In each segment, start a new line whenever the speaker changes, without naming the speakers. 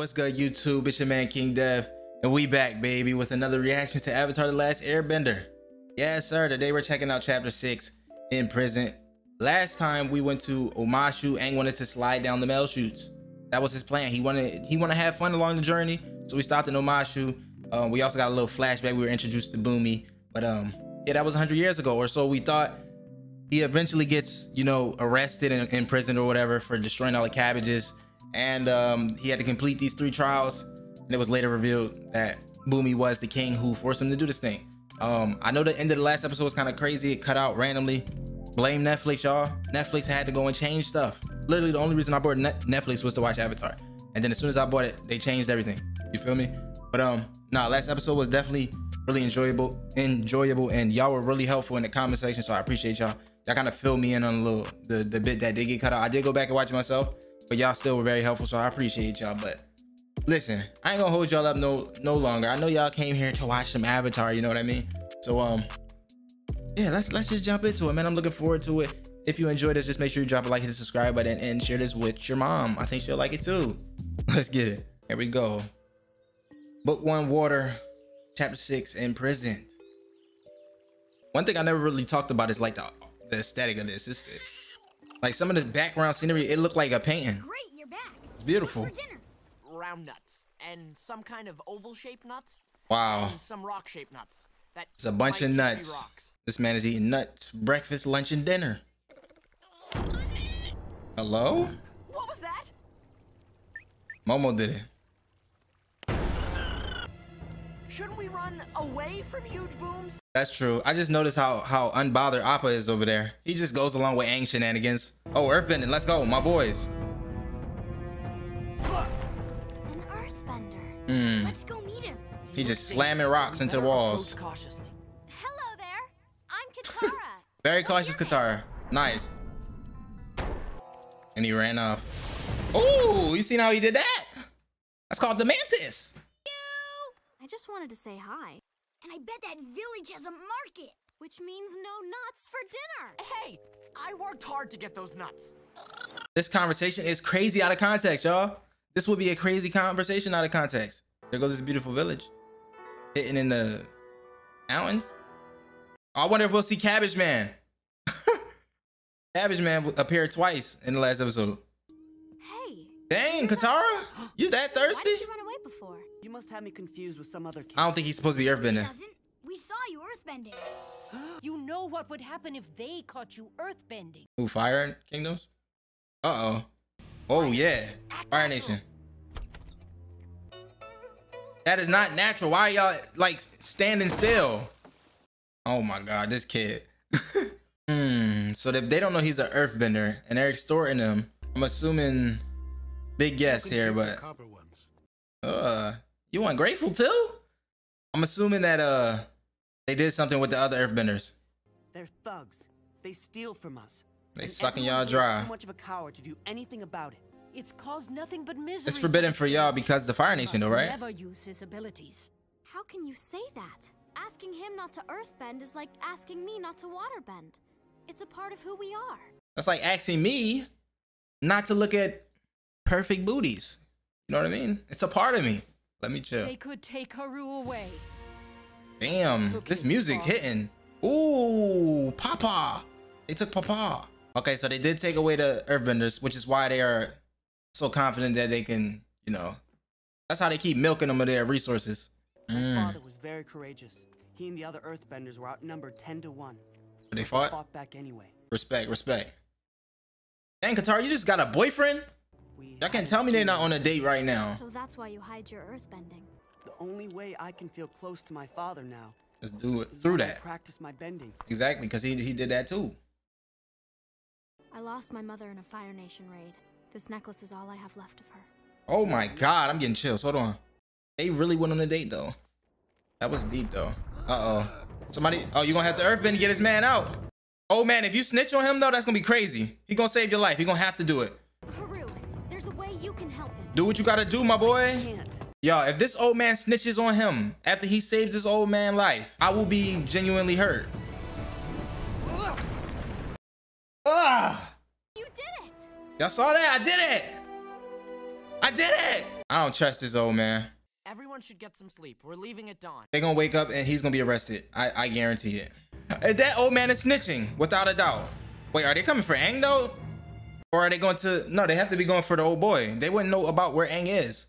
What's good, YouTube? It's your man King Dev, and we back, baby, with another reaction to Avatar: The Last Airbender. Yes, sir. Today we're checking out Chapter Six in prison. Last time we went to Omashu. Aang wanted to slide down the mail chutes. That was his plan. He wanted he wanted to have fun along the journey, so we stopped in Omashu. Um, we also got a little flashback. We were introduced to Bumi. but um, yeah, that was 100 years ago or so. We thought he eventually gets, you know, arrested and in prison or whatever for destroying all the cabbages. And um, he had to complete these three trials. And it was later revealed that Bumi was the king who forced him to do this thing. Um, I know the end of the last episode was kind of crazy. It cut out randomly. Blame Netflix, y'all. Netflix had to go and change stuff. Literally, the only reason I bought Netflix was to watch Avatar. And then as soon as I bought it, they changed everything. You feel me? But um, nah, last episode was definitely really enjoyable, enjoyable, and y'all were really helpful in the comment section. So I appreciate y'all y'all kind of filled me in on a little the the bit that did get cut out. I did go back and watch it myself, but y'all still were very helpful, so I appreciate y'all. But listen, I ain't gonna hold y'all up no no longer. I know y'all came here to watch some Avatar, you know what I mean? So um, yeah, let's let's just jump into it, man. I'm looking forward to it. If you enjoyed this, just make sure you drop a like, hit the subscribe button, and share this with your mom. I think she'll like it too. Let's get it. Here we go. Book one, water, chapter six, imprisoned. One thing I never really talked about is like the the aesthetic of this. It's, like some of this background scenery, it looked like a painting.
Great, you're back.
It's beautiful.
Round nuts and some kind of oval-shaped nuts.
Wow.
And some rock-shaped nuts. That
it's a bunch of nuts. This man is eating nuts, breakfast, lunch, and dinner. Hello?
What was that?
Momo did it.
Shouldn't we run away from huge booms?
That's true. I just noticed how how unbothered Appa is over there. He just goes along with Aang shenanigans. Oh, Earthbending, let's go, my boys.
An Earthbender.
Hmm.
Let's go meet him.
He just slamming rocks into the walls.
Hello there. I'm Katara.
Very cautious, Katara. Nice. And he ran off. Oh, you seen how he did that? That's called the mantis.
I just wanted to say hi. And I bet that village has a market. Which means no nuts for dinner.
Hey, I worked hard to get those nuts.
This conversation is crazy out of context, y'all. This would be a crazy conversation out of context. There goes this beautiful village. Hitting in the mountains. I wonder if we'll see Cabbage Man. Cabbage Man appeared twice in the last episode.
Hey.
Dang, Katara, you that thirsty?
Why did you run away before?
You must have me confused with some other kid.
I don't think he's supposed to be earthbending.
We saw you earthbending.
you know what would happen if they caught you earthbending.
Who, Fire Kingdoms? Uh-oh. Oh, yeah. Fire Nation. That is not natural. Why are y'all, like, standing still? Oh, my God. This kid. hmm. So if they don't know he's an earthbender and they're extorting him, I'm assuming big guess here, but... Uh, you want grateful too? I'm assuming that uh they did something with the other earthbenders.
They're thugs. They steal from us.
They sucking y'all dry.
Too much of a coward to do anything about it.
It's caused nothing but misery.
It's forbidden for y'all because the Fire Nation, though, right?
Never use his abilities.
How can you say that? Asking him not to earthbend is like asking me not to waterbend. It's a part of who we are.
That's like asking me not to look at perfect booties. You know what I mean? It's a part of me. Let me chill.
They could take Haru away.
Damn, this music father. hitting. Ooh, Papa. They took Papa. Okay, so they did take away the earthbenders, which is why they are so confident that they can, you know, that's how they keep milking them of their resources.
My mm. father was very courageous. He and the other earthbenders were outnumbered 10 to 1.
But they fought?
fought back anyway.
Respect, respect. Dang, Katara, you just got a boyfriend? Y'all can't tell me they're not on a date right now.
So that's why you hide your earthbending.
The only way I can feel close to my father now.
Let's do it through that.
Practice my bending.
Exactly, because he he did that too.
I lost my mother in a Fire Nation raid. This necklace is all I have left of her.
Oh my god, I'm getting chills. Hold on. They really went on a date though. That was deep though. Uh oh. Somebody. Oh, you're gonna have to earthbend to get his man out. Oh man, if you snitch on him though, that's gonna be crazy. He gonna save your life. He gonna have to do it. Do what you gotta do, my boy. Yo, if this old man snitches on him after he saved this old man life, I will be genuinely hurt. Ah!
You did it!
Y'all saw that? I did it! I did it! I don't trust this old man.
Everyone should get some sleep. We're leaving at dawn.
They're gonna wake up and he's gonna be arrested. I, I guarantee it. And that old man is snitching, without a doubt. Wait, are they coming for Aang though? Or are they going to no, they have to be going for the old boy. They wouldn't know about where Aang is.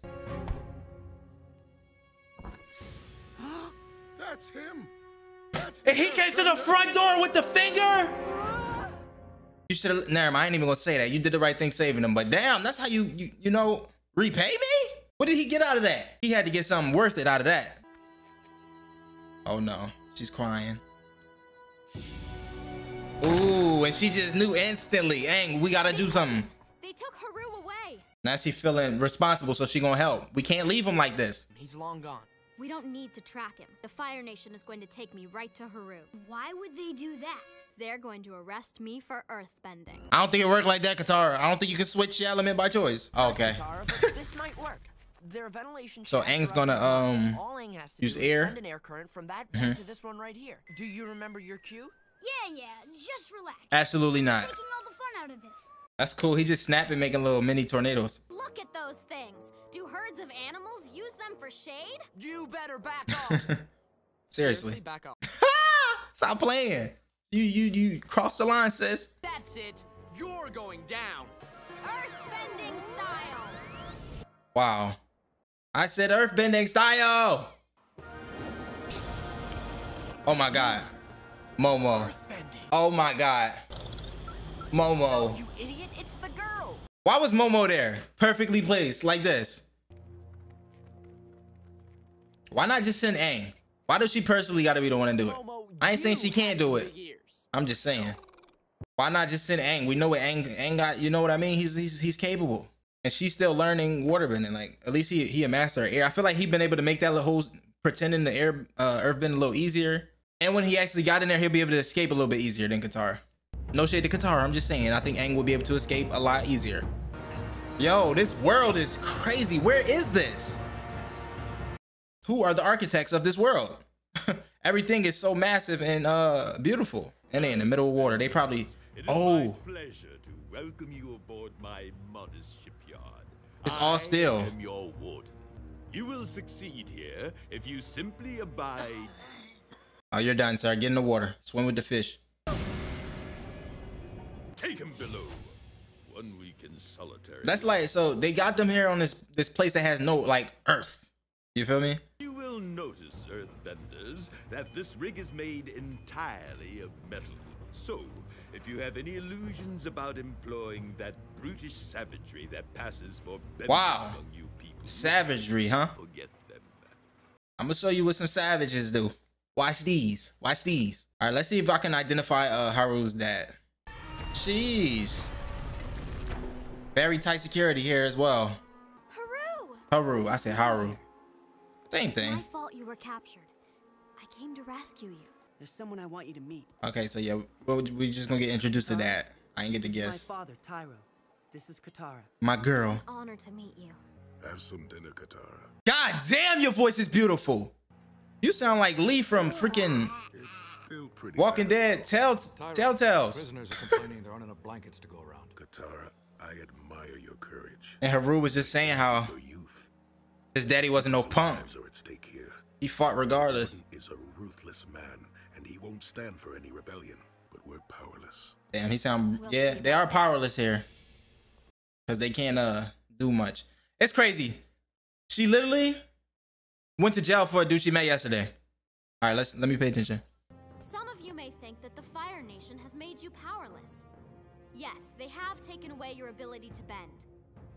That's him. That's
And he came to the front door with the finger. You should have never mind, I ain't even gonna say that. You did the right thing saving him, but damn, that's how you you you know repay me? What did he get out of that? He had to get something worth it out of that. Oh no, she's crying. Ooh, and she just knew instantly. Aang, we gotta do something.
They took Haru away.
Now she feeling responsible, so she gonna help. We can't leave him like this.
He's long gone.
We don't need to track him. The Fire Nation is going to take me right to Haru. Why would they do that? They're going to arrest me for earthbending.
I don't think it worked like that, Katara. I don't think you can switch your element by choice. Oh, okay.
Katara, but this might work. Their ventilation
So
shafts
Aang's gonna,
up the top.
um,
All Aang has to
use
do
air.
send an air current from that vent to this one right here. Do you remember your cue?
Yeah, yeah, just relax.
Absolutely not.
Taking all the fun out of this.
That's cool. He just snapping, making little mini tornadoes.
Look at those things. Do herds of animals use them for shade?
You better back off.
Seriously.
back off.
Stop playing. You you you crossed the line, sis.
That's it. You're going down.
Earthbending style.
Wow. I said earthbending style. Oh my god. Momo. Oh my god. Momo.
You idiot. It's the girl.
Why was Momo there? Perfectly placed like this. Why not just send Aang? Why does she personally got to be the one to do it?
Momo,
I ain't saying she can't do it. I'm just saying. Why not just send Aang? We know what Aang Aang got. You know what I mean? He's he's he's capable, and she's still learning waterbending. Like at least he he a master of air. I feel like he'd been able to make that little whole pretending the air uh, earthbend a little easier. And when he actually got in there, he'll be able to escape a little bit easier than Katara. No shade to Katara. I'm just saying. I think Aang will be able to escape a lot easier. Yo, this world is crazy. Where is this? Who are the architects of this world? Everything is so massive and uh beautiful. And they in the middle of water. They probably oh
pleasure to welcome you aboard my modest shipyard.
It's all still.
I am your warden. You will succeed here if you simply abide.
Oh you're done, sir. Get in the water. Swim with the fish.
Take him below. One week in solitary.
That's like so they got them here on this this place that has no like earth. You feel me?
You will notice, Earthbenders, that this rig is made entirely of metal. So, if you have any illusions about employing that brutish savagery that passes for
Wow.
among you people,
Savagery, huh?
forget them.
I'm gonna show you what some savages do. Watch these. Watch these. All right, let's see if I can identify uh Haru's dad. Jeez. Very tight security here as well.
Haru!
Haru. I said Haru. Same thing.
My fault you were captured. I came to rescue you.
There's someone I want you to meet.
Okay, so yeah, we we just gonna get introduced to that. I ain't get to guess.
my father, Tyro. This is Katara.
My girl.
Honor to meet you.
Have some dinner, Katara.
God damn, your voice is beautiful. You sound like Lee from freaking
It's still pretty.
Walking Dead. Tell Telltales.
Prisoners are complaining there aren't enough blankets to go around.
Katara, I admire your courage.
And Haru was just saying how
youth.
his daddy wasn't no punk.
are at stake here.
He fought regardless.
He is a ruthless man, and he won't stand for any rebellion. But we're powerless.
Damn, he sound
We'll
yeah, they are powerless here. Cause they can't uh do much. It's crazy. She literally went to jail for a dude she met yesterday. All right, let's let me pay attention.
Some of you may think that the Fire Nation has made you powerless. Yes, they have taken away your ability to bend.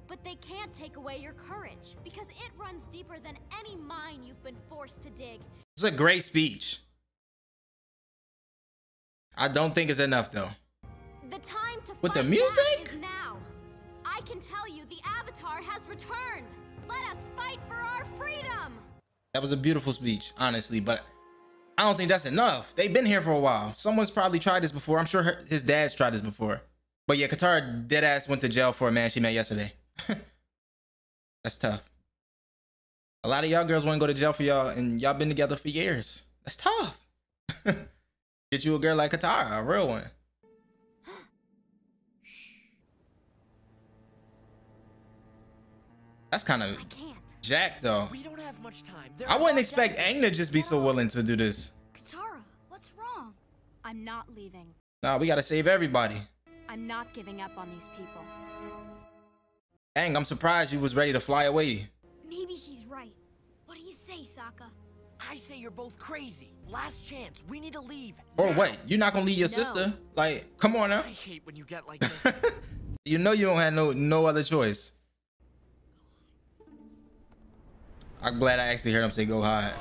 But they can't take away your courage, because it runs deeper than any mine you've been forced to dig.
It's a great speech. I don't think it's enough though.
The time to
With the
fight
music?
now. I can tell you the Avatar has returned. Let us fight for our freedom.
That was a beautiful speech, honestly, but I don't think that's enough. They've been here for a while. Someone's probably tried this before. I'm sure her, his dad's tried this before. But yeah, Katara deadass went to jail for a man she met yesterday. that's tough. A lot of y'all girls want to go to jail for y'all, and y'all been together for years. That's tough. Get you a girl like Katara, a real one. That's kind of. Jack though.
We don't have much time. There
I wouldn't expect Aang to just be so willing to do this.
Katara, what's wrong?
I'm not leaving.
Nah, we gotta save everybody.
I'm not giving up on these people.
Aang, I'm surprised you was ready to fly away.
Maybe she's right. What do you say, Sokka?
I say you're both crazy. Last chance. We need to leave.
Or
now.
what? You're not gonna leave your
No.
sister? Like, come on now.
I hate when you get like this.
you know you don't have no no other choice. I'm glad I actually heard him say go hide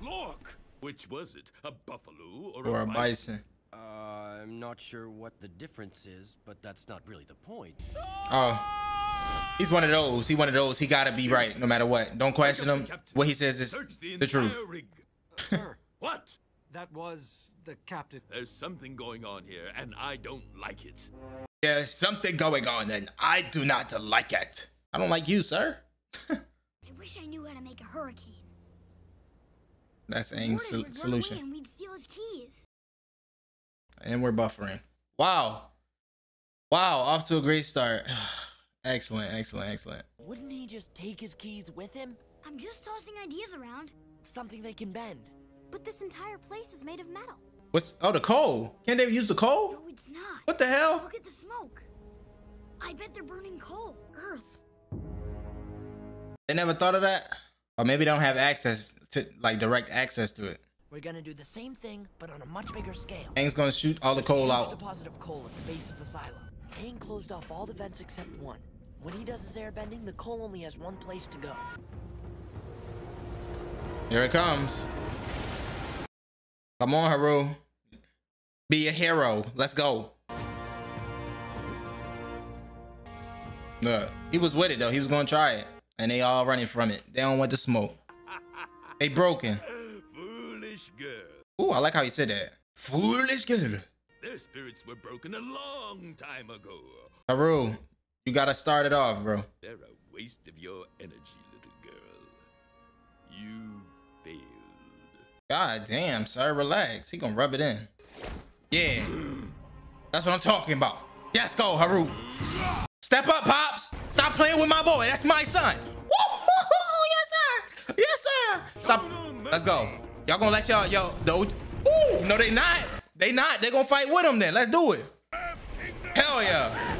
Look! Which was it? A buffalo or,
or a bison.
Uh, I'm not sure what the difference is, but that's not really the point.
Oh. He's one of those. He one of those. He gotta be right no matter what. Don't question him. What he says is
the,
the truth.
entire rig.
Sir,
What?
that was the captain.
There's something going on here, and I don't like it.
There's something going on and I do not like it. I don't like you, sir.
I wish I knew how to make a hurricane.
That's
Mortis
Aang's sol-
would run away
solution.
and we'd steal his keys.
And we're buffering. Wow. Wow, off to a great start. excellent, excellent, excellent.
Wouldn't he just take his keys with him?
I'm just tossing ideas around.
Something they can bend.
But this entire place is made of metal.
What's oh the coal? Can't they use the coal?
No, it's not.
What the hell?
Look at the smoke. I bet they're burning coal, earth.
They never thought of that? Or maybe they don't have access to like direct access to it.
We're gonna do the same thing, but on a much bigger scale.
Aang's gonna shoot all the coal out.
deposit of coal at the base of the silo. Aang closed off all the vents except one. When he does his airbending, the coal only has one place to go.
Here it comes. Come on, Haru. Be a hero. Let's go. Look, he was with it though. He was gonna try it. And they all running from it. They don't want the smoke. They broken.
Foolish girl.
Ooh, I like how he said that. Foolish girl.
Their spirits were broken a long time ago.
Haru, you gotta start it off, bro.
They're a waste of your energy, little girl. You failed.
God damn, sir, relax. He gonna rub it in. Yeah. That's what I'm talking about. Yes, go, Haru. Step up, Pops. Stop playing with my boy. That's my son. Woo-hoo-hoo. Yes, sir. Yes, sir. Stop. Let's go. Y'all gonna let y'all, yo, the, ooh, no, they not. They not. They gonna fight with him then. Let's do it. Hell yeah.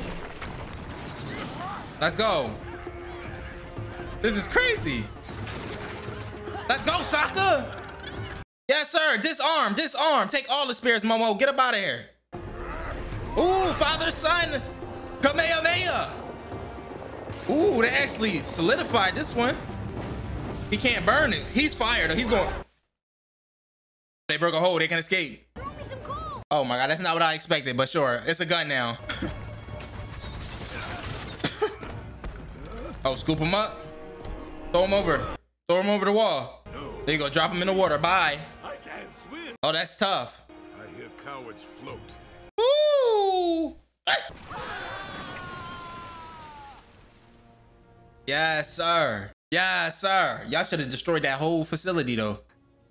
Let's go. This is crazy. Let's go, Sokka. Yes, sir. Disarm, disarm. Take all the spears, Momo. Get up out of here. Ooh, father, son. Kamehameha. Ooh, they actually solidified this one. He can't burn it. He's fired. He's going. They broke a hole. They can escape.
Throw me some coal.
Oh my god, that's not what I expected, but sure. It's a gun now. oh, scoop him up. Throw him over. Throw him over the wall. There you go. Drop him in the water. Bye.
I can't swim.
Oh, that's tough.
I hear cowards float.
Ooh. Yes, sir. Yes, sir. Y'all should have destroyed that whole facility, though.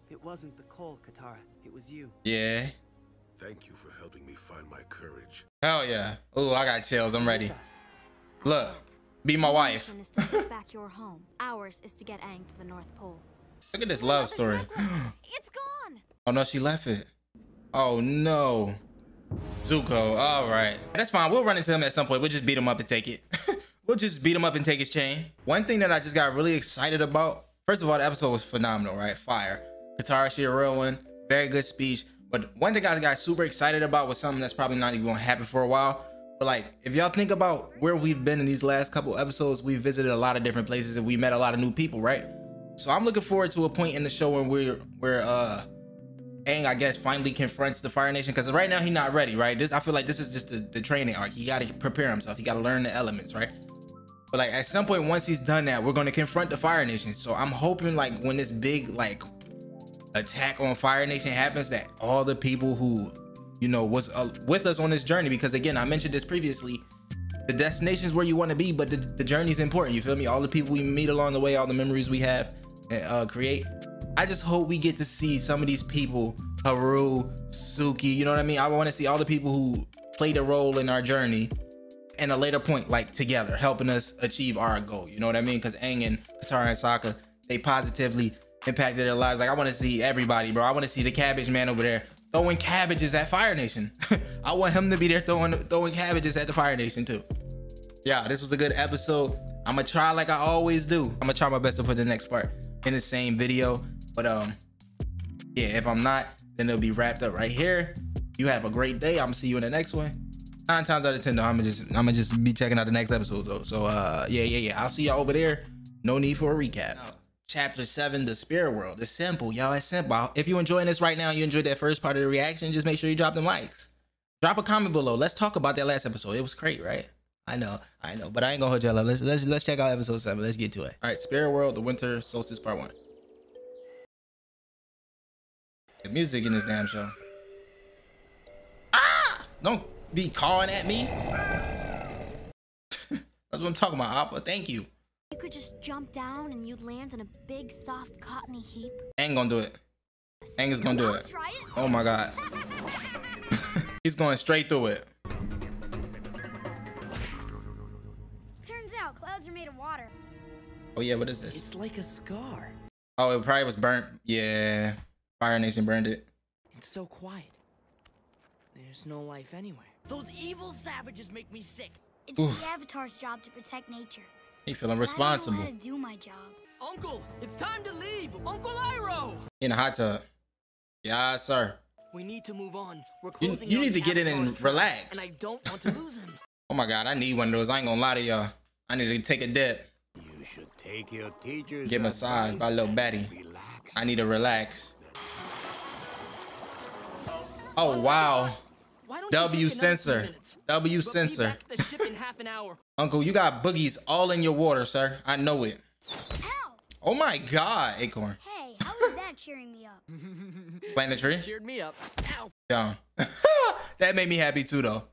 It wasn't the coal, Katara. It was you.
Yeah.
Thank you for helping me find my courage.
Hell yeah. Ooh, I got chills. I'm ready. Look, be my
Your
wife.
mission is to take back your home. Ours is to get Aang to the North Pole.
Look at this love story.
it's gone.
Oh no, she left it. Oh no. Zuko. All right. That's fine. We'll run into him at some point. We'll just beat him up and take it. we'll just beat him up and take his chain. One thing that I just got really excited about. First of all, the episode was phenomenal, right? Fire. Katara, she a real one. Very good speech. But one thing I got super excited about was something that's probably not even gonna happen for a while. But like, if y'all think about where we've been in these last couple episodes, we visited a lot of different places and we met a lot of new people, right? So I'm looking forward to a point in the show where we're where uh Aang, I guess, finally confronts the Fire Nation because right now he's not ready, right? This I feel like this is just the, the training arc. He got to prepare himself. He got to learn the elements, right? But like at some point, once he's done that, we're going to confront the Fire Nation. So I'm hoping like when this big like attack on Fire Nation happens, that all the people who you know was uh, with us on this journey, because again, I mentioned this previously. The destination's where you want to be, but the, the journey's important. You feel me? All the people we meet along the way, all the memories we have and uh, create. I just hope we get to see some of these people, Haru, Suki, you know what I mean? I want to see all the people who played a role in our journey and a later point like together, helping us achieve our goal. You know what I mean? Because Aang and Katara and Sokka, they positively impacted their lives. Like I want to see everybody, bro. I want to see the Cabbage Man over there throwing cabbages at Fire Nation. I want him to be there throwing throwing cabbages at the Fire Nation too. Yeah, this was a good episode. I'm gonna try like I always do. I'm gonna try my best to put the next part in the same video. But um, yeah, if I'm not, then it'll be wrapped up right here. You have a great day. I'm gonna see you in the next one. Nine times out of ten, though, I'm gonna just I'm gonna just be checking out the next episode though. So uh, yeah, yeah, yeah. I'll see y'all over there. No need for a recap. Chapter seven, the spirit world. It's simple, y'all. It's simple. If you're enjoying this right now, you enjoyed that first part of the reaction. Just make sure you drop them likes. Drop a comment below. Let's talk about that last episode. It was great, right? I know, I know, but I ain't gonna hold y'all up. Let's let's let's check out episode seven. Let's get to it. All right, Spirit World, the Winter Solstice Part One. The music in this damn show. Ah! Don't be calling at me. That's what I'm talking about, Appa. Thank you.
You could just jump down and you'd land in a big, soft, cottony heap.
Ain't gonna do it. Aang is gonna do it.
it.
Oh my god. He's going straight through it.
Turns out clouds are made of water.
Oh yeah, what is this?
It's like a scar.
Oh, it probably was burnt. Yeah. Fire Nation burned it.
It's so quiet. There's no life anywhere. Those evil savages make me sick.
It's
Oof.
the Avatar's job to protect nature.
He feeling
responsible. I don't know how to do my job.
Uncle, it's time to leave. Uncle Iroh.
In a hot tub. Yeah, sir.
We need to move on. We're
You-
closing
you
on
need to get in and relax.
And I don't want to lose him.
Oh my god, I need one of those. I ain't gonna lie to y'all. I need to take a dip.
You should take your teachers.
Get massaged by little Betty.
Relax.
I need to relax. Oh wow.
Why don't
W
take another
censor. W
But be
censor.
the ship in half an hour.
Uncle, you got boogies all in your water, sir. I know it.
How?
Oh my god, Acorn.
Hey, how is that cheering me up?
Plant a tree?
Cheered me up. Ow.
Yeah. that made me happy too though.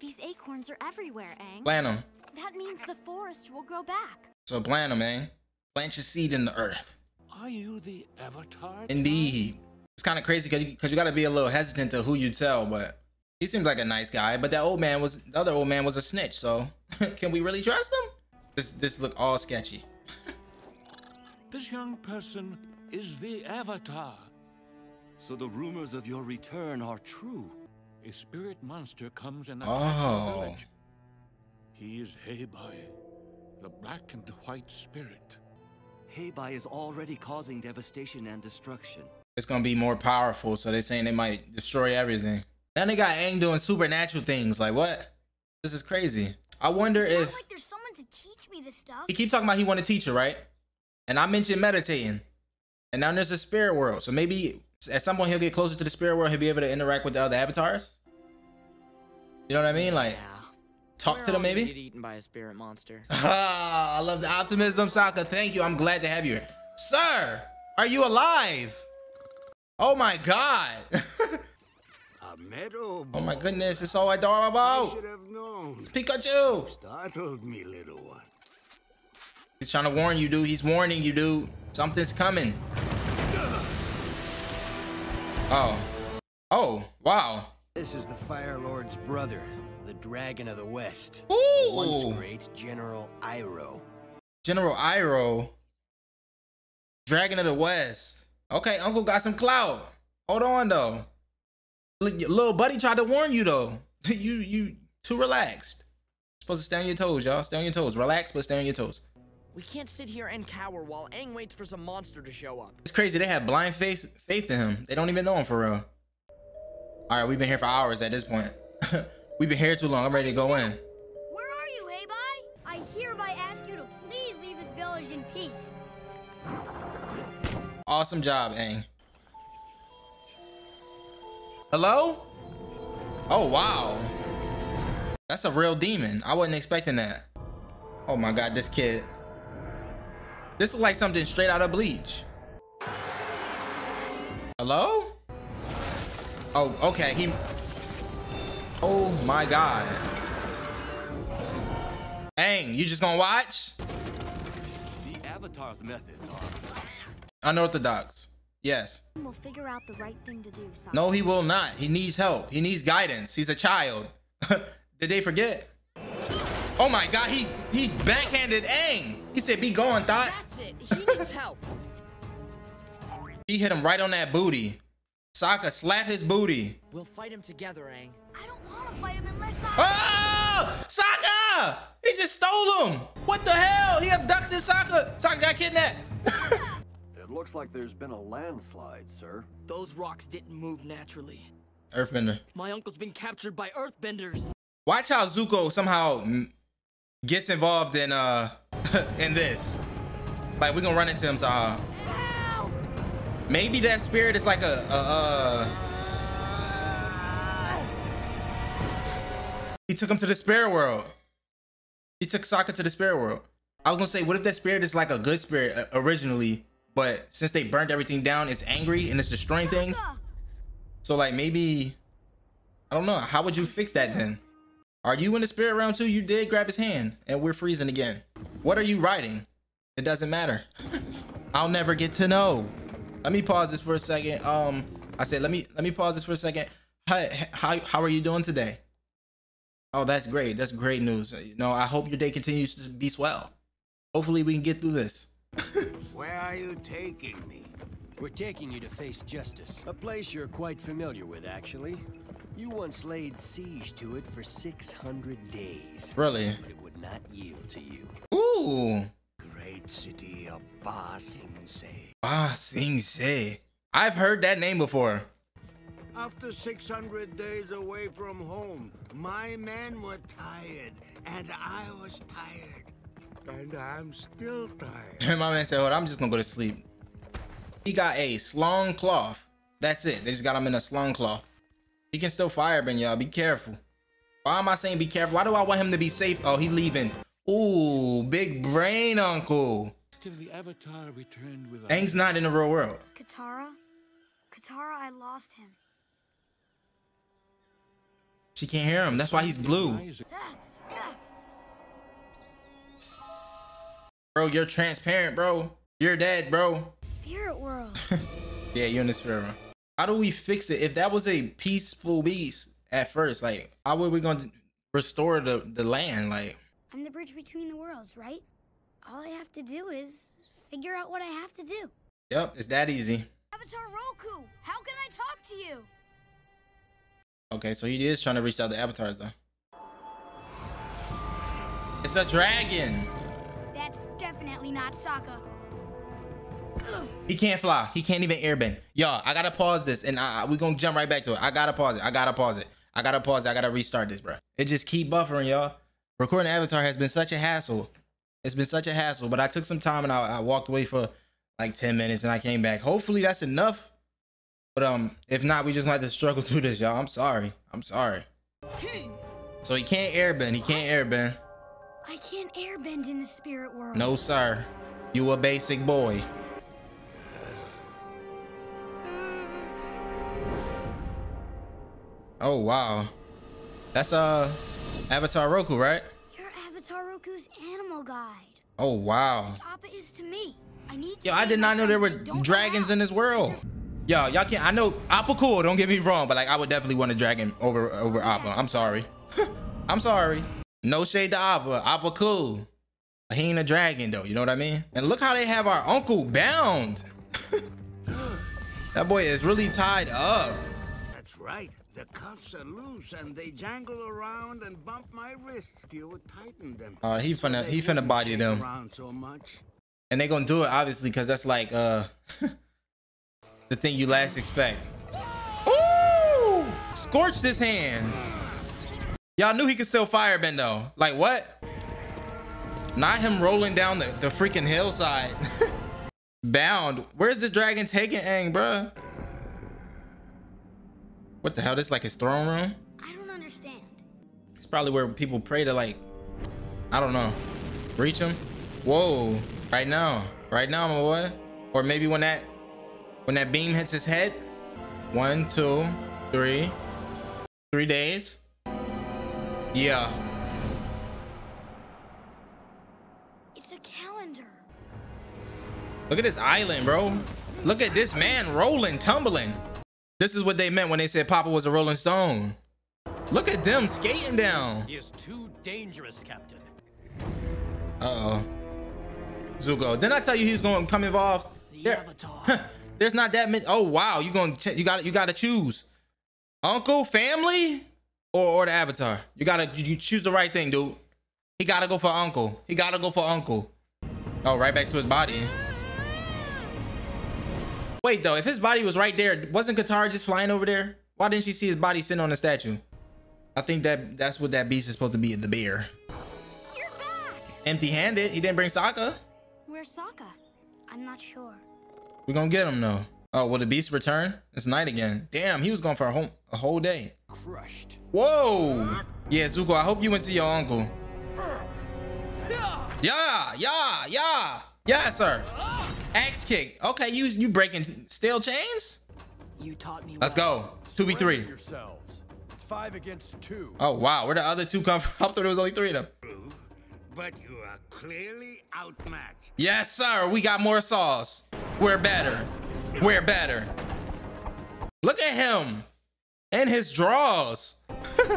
These acorns are everywhere, Aang.
Plant them.
That means the forest will grow back.
So plant them, man. Plant your seed in the earth.
Are you the Avatar?
Indeed. It's kind of crazy because you, 'cause you got to be a little hesitant to who you tell, but he seems like a nice guy. But that old man was the other old man was a snitch. So can we really trust him? This this look all sketchy.
This young person is the Avatar.
So the rumors of your return are true.
A spirit monster comes and attacks
Oh.
the village. He is Heibai, the black and white spirit.
Heibai is already causing devastation and destruction.
It's gonna be more powerful. So they're saying they might destroy everything. Then they got Aang doing supernatural things. Like what? This is crazy. I wonder
It's
if
not like there's someone to teach me this stuff.
he keep talking about he want to teach her, right? And I mentioned meditating. And now there's a spirit world. So maybe at some point he'll get closer to the spirit world. He'll be able to interact with the other avatars. You know what I mean? Like
Yeah.
talk
We're
to them maybe.
Get eaten by a spirit monster.
Ah, I love the optimism, Sokka. Thank you. I'm glad to have you here. Sir, are you alive? Oh my god. Oh my goodness, it's so
I
adorable.
should have known.
Pikachu.
Startled me, little one.
He's trying to warn you, dude. He's warning you, dude. Something's coming. Oh. Oh, wow.
This is the Fire Lord's brother, the Dragon of the West.
Ooh.
Once great General Iroh.
General Iroh. Dragon of the West. Okay, Uncle got some clout. Hold on though. Li- Little buddy tried to warn you though. You you too relaxed. Supposed to stay on your toes, y'all. Stay on your toes. Relax, but stay on your toes.
We can't sit here and cower while Aang waits for some monster to show up.
It's crazy. They have blind faith faith in him. They don't even know him for real. All right, we've been here for hours at this point. we've been here too long. I'm ready to go in. Awesome job, Aang. Hello? Oh, wow. That's a real demon. I wasn't expecting that. Oh my god, this kid. This is like something straight out of Bleach. Hello? Oh, okay. He. Oh my god. Aang, you just gonna watch?
The Avatar's methods are
Unorthodox. Yes.
We'll figure out the right thing to do, Sokka.
No, he will not. He needs help. He needs guidance. He's a child. Did they forget? Oh my god, he he backhanded Aang. He said, "Be gone, thought."
That's it. He needs help.
He hit him right on that booty. Sokka slap his booty.
We'll fight him together, Aang.
I don't want to fight him unless I.
Oh! Sokka! He just stole him. What the hell? He abducted Sokka. Sokka got kidnapped.
it looks like there's been a landslide, sir.
Those rocks didn't move naturally.
Earthbender.
My uncle's been captured by Earthbenders.
Watch how Zuko somehow gets involved in uh in this. Like we're gonna run into him somehow. Maybe that spirit is like a, a uh He took him to the spirit world. He took Sokka to the spirit world. I was gonna say, what if that spirit is like a good spirit uh, originally, but since they burned everything down, it's angry and it's destroying things. So like maybe, I don't know. How would you fix that then? Are you in the spirit realm too? You did grab his hand and we're freezing again. What are you writing? It doesn't matter. I'll never get to know. Let me pause this for a second. Um, I said, let me, let me pause this for a second. How, how, how are you doing today? Oh, that's great. That's great news. You know, I hope your day continues to be swell. Hopefully we can get through this.
Where are you taking me? We're taking you to face justice. A place you're quite familiar with, actually. You once laid siege to it for 600 days.
Really?
But it would not yield to you.
Ooh.
Great city of Ba Sing Se.
Ba Sing Se. I've heard that name before.
After 600 days away from home, my men were tired, and I was tired. And I'm still tired.
My man said, Hold, I'm just gonna go to sleep. He got a slung cloth. That's it. They just got him in a slung cloth. He can still firebend, y'all. Be careful. Why am I saying be careful? Why do I want him to be safe? Oh, he leaving. Ooh, big brain uncle.
Till the Avatar returned with
Aang's not in the real world.
Katara? Katara, I lost him.
She can't hear him. That's why he's blue. Ah, Bro, you're transparent, bro. You're dead, bro.
Spirit world.
yeah, you're in the spirit world. How do we fix it? If that was a peaceful beast at first, like, how are we going to restore the, the land? Like,
I'm the bridge between the worlds, right? All I have to do is figure out what I have to do.
Yep, it's that easy.
Avatar Roku, how can I talk to you?
Okay, so he is trying to reach out to avatars though. It's a dragon.
Definitely not Sokka.
He can't fly. He can't even airbend. Y'all, I gotta pause this, and I, we gonna jump right back to it. I gotta pause it. I gotta pause it. I gotta pause it. I gotta restart this, bro. It just keep buffering, y'all. Recording Avatar has been such a hassle. It's been such a hassle, but I took some time and I, I walked away for like 10 minutes and I came back. Hopefully that's enough. But um, if not, we just gonna have to struggle through this, y'all. I'm sorry. I'm sorry. So he can't airbend. He can't airbend.
I can't airbend in the spirit world.
No, sir. You a basic boy. Oh wow. That's uh Avatar Roku, right?
You're Avatar Roku's animal guide.
Oh wow.
Appa is to me. I need
Yo, I did not know there were dragons in this world. Yo, y'all can't I know Appa cool, don't get me wrong, but like I would definitely want a dragon over over Appa. I'm sorry. I'm sorry. No shade to Appa. Appa cool. He ain't a dragon though, you know what I mean? And look how they have our uncle bound. that boy is really tied up.
That's right. The cuffs are loose and they jangle around and bump my wrists if you would tighten them.
Uh, he finna he finna body them.
Around so much.
And they gonna do it obviously because that's like uh the thing you last expect. Ooh! Scorch this hand. Y'all knew he could still firebend though. Like what? Not him rolling down the, the freaking hillside. Bound. Where's this dragon taking Aang, bruh? What the hell? This like his throne room?
I don't understand.
It's probably where people pray to like, I don't know, reach him. Whoa! Right now, right now, my boy. Or maybe when that, when that beam hits his head. One, two, three, three days. Yeah.
It's a calendar.
Look at this island, bro. Look at this man rolling, tumbling. This is what they meant when they said Papa was a Rolling Stone. Look at them skating down.
He is too dangerous, Captain.
Uh oh. Zuko. Didn't I tell you he was going to come involved? The There, there's not that many. Oh wow, you going to you got you got to choose, uncle, family, or or the Avatar. You gotta you choose the right thing, dude. He gotta go for uncle. He gotta go for uncle. Oh, right back to his body. Wait though, if his body was right there, wasn't Katara just flying over there? Why didn't she see his body sitting on the statue? I think that that's what that beast is supposed to be, the bear. Empty-handed. He didn't bring Sokka.
Where's Sokka?
I'm not sure.
We're gonna get him though. Oh, will the beast return? It's night again. Damn, he was gone for a whole a whole day.
Crushed.
Whoa! Yeah, Zuko, I hope you went to your uncle. Yeah, yeah, yeah. Yeah, sir. Axe kick. Okay, you you breaking steel chains?
You taught me
Let's go. 2v3.
Yourselves. It's five against two.
Oh wow, where the other two come from? I thought there was only three of them.
But you are clearly outmatched.
Yes, sir. We got more sauce. We're better. We're better. Look at him and his draws.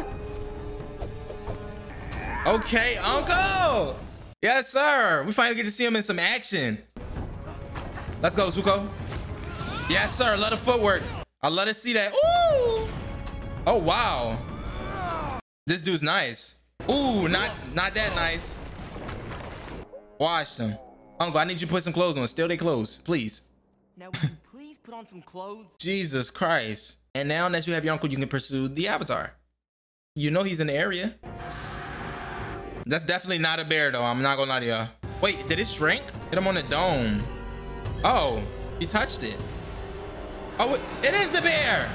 okay, uncle. Yes, sir. We finally get to see him in some action. Let's go, Zuko. Yes, sir. Let the footwork. I let us see that. Ooh. Oh, wow. This dude's nice. Ooh, not not that nice. Washed them. Uncle, I need you to put some clothes on. Still they clothes, please.
Please put on some clothes?
Jesus Christ. And now that you have your uncle, you can pursue the avatar. You know he's in the area. That's definitely not a bear, though. I'm not gonna lie to y'all. Wait, did it shrink? Hit him on the dome. Oh, he touched it. Oh, it is the bear.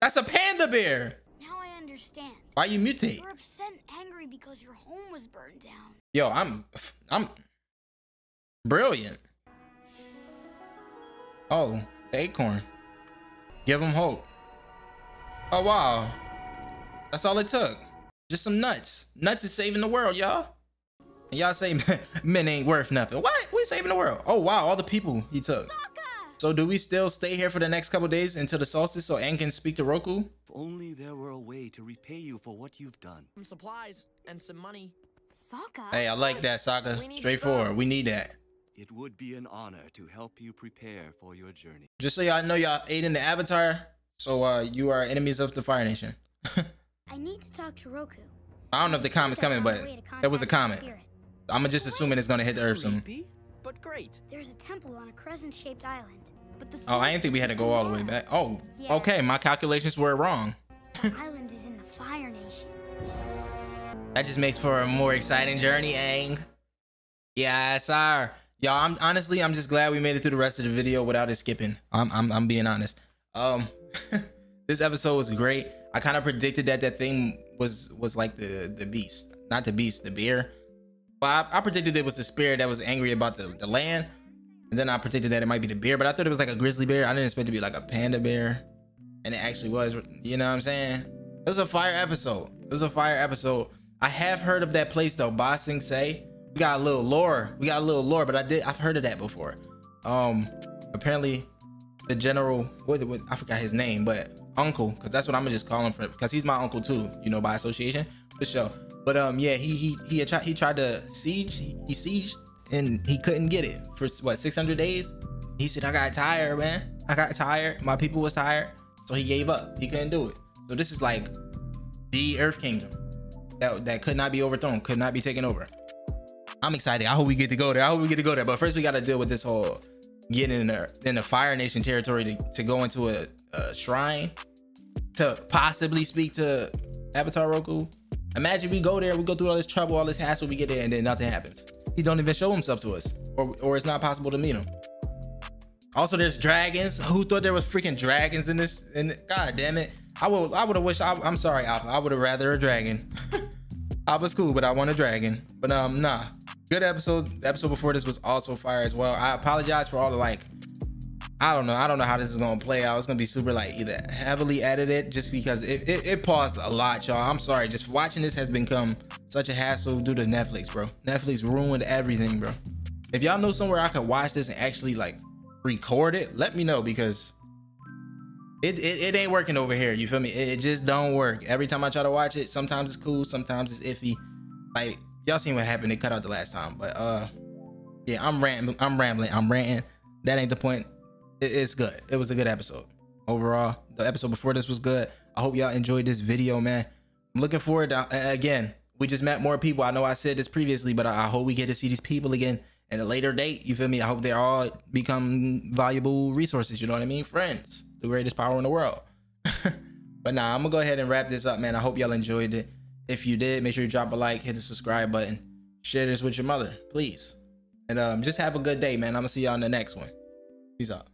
That's a panda bear.
Now I understand.
Why you mutate?
You're upset and angry because your home was burned down.
Yo, I'm, I'm brilliant. Oh, the acorn. Give him hope. Oh, wow. That's all it took. Just some nuts. Nuts is saving the world, y'all. And y'all say men ain't worth nothing. What? We saving the world. Oh, wow. All the people he took. So do we still stay here for the next couple days until the solstice so Aang can speak to Roku?
If only there were a way to repay you for what you've done.
Some supplies and some money.
Sokka?
Hey, I like that, Sokka. Straightforward. We need that.
It would be an honor to help you prepare for your journey.
Just so y'all know, y'all ate in the Avatar, so uh, you are enemies of the Fire Nation.
I need to talk to Roku.
I don't know if the comment's coming, but it was a comment. I'm just assuming it's gonna hit the Earth soon.
But great.
There's a temple on a crescent-shaped island. But the
Oh, I didn't think we had to go all the way back. Oh, okay. My calculations were wrong.
the island is in the Fire Nation.
That just makes for a more exciting journey, Aang. Yeah, sir. Y'all, I'm honestly, I'm just glad we made it through the rest of the video without it skipping. I'm, I'm, I'm being honest. Um, this episode was great. I kind of predicted that that thing was was like the the beast, not the beast, the bear. But I, I predicted it was the spirit that was angry about the the land, and then I predicted that it might be the bear. But I thought it was like a grizzly bear. I didn't expect it to be like a panda bear, and it actually was. You know what I'm saying? It was a fire episode. It was a fire episode. I have heard of that place though, Ba Sing Se. We got a little lore. We got a little lore, but I did I've heard of that before. Um, apparently the general what, what I forgot his name, but uncle, because that's what I'm gonna just call him for because he's my uncle too, you know, by association for sure. But um, yeah, he he he tried he tried to siege, he, he sieged and he couldn't get it for what 600 days. He said, I got tired, man. I got tired. My people was tired, so he gave up. He couldn't do it. So this is like the Earth Kingdom that that could not be overthrown, could not be taken over. I'm excited. I hope we get to go there. I hope we get to go there. But first, we got to deal with this whole getting in the in the Fire Nation territory to, to go into a, a shrine to possibly speak to Avatar Roku. Imagine we go there, we go through all this trouble, all this hassle, we get there, and then nothing happens. He don't even show himself to us, or or it's not possible to meet him. Also, there's dragons. Who thought there was freaking dragons in this? And God damn it, I would I would have wished. I, am sorry, Appa. I would have rather a dragon. I was cool, but I want a dragon. But um, nah. Good episode. The episode before this was also fire as well. I apologize for all the like. I don't know. I don't know how this is gonna play out. It's gonna be super like either heavily edited just because it, it, it paused a lot, y'all. I'm sorry. Just watching this has become such a hassle due to Netflix, bro. Netflix ruined everything, bro. If y'all know somewhere I could watch this and actually like record it, let me know because it, it, it ain't working over here. You feel me? It, it just don't work. Every time I try to watch it, sometimes it's cool, sometimes it's iffy. Like y'all seen what happened. They cut out the last time, but uh, yeah, I'm rambling. I'm rambling. I'm ranting. That ain't the point. It, it's good. It was a good episode overall. The episode before this was good. I hope y'all enjoyed this video, man. I'm looking forward to again. We just met more people. I know I said this previously, but I, I hope we get to see these people again at a later date. You feel me? I hope they all become valuable resources. You know what I mean? Friends, the greatest power in the world. but nah, I'm gonna go ahead and wrap this up, man. I hope y'all enjoyed it. If you did, make sure you drop a like, hit the subscribe button, share this with your mother, please. And um, just have a good day, man. I'm gonna see y'all in the next one. Peace out.